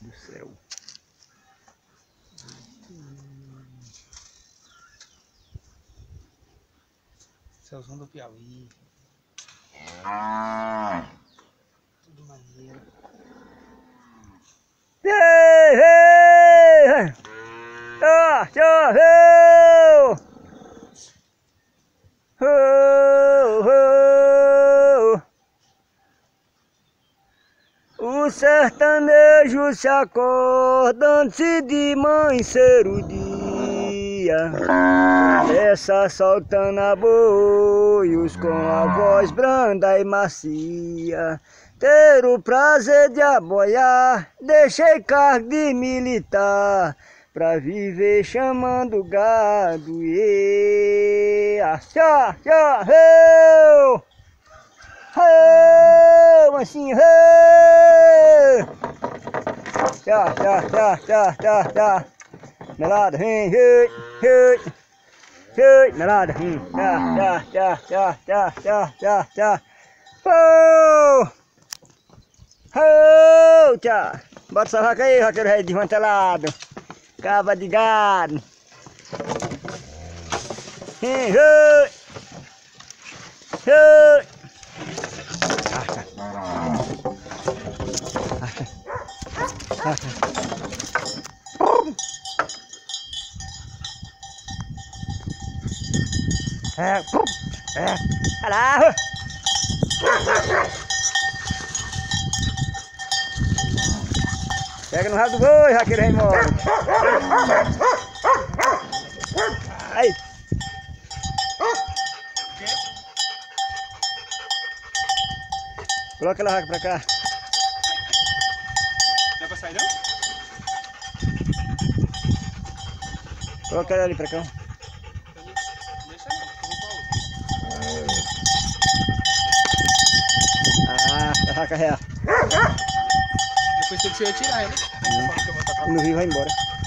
do céu. Céuzão do Piauí. Ah. Tudo maneiro. Sertanejo se acorda antes de amanhecer o dia Começa soltando aboios com a voz branda e macia Ter o prazer de aboiar, deixei cargo de militar Pra viver chamando gado, yeah. Tchau, tchau, eu! Hey, mansinho, hey! ja, ja, ja, ja, ja, ja. Nalada, hum, hut, hut, hut, nalada, hum, ja, ja, ja, ja, ja, ja, ja, ja. Pô! Ho, tchá. Bota essa vaca aí, roteiro rei desmantelado. Cava de gado. Hum, hut, hut. Ah, tá. É, caralho! Pega no rabo do boi, Raqueiro Raimundo! Ai! Coloca ela pra cá. Sair não? Coloca ela ali pra cá. Deixa não, eu vou pra outra. Ah, real. Depois que você ia tirar ela. Que tacar. No rio vai embora. Não?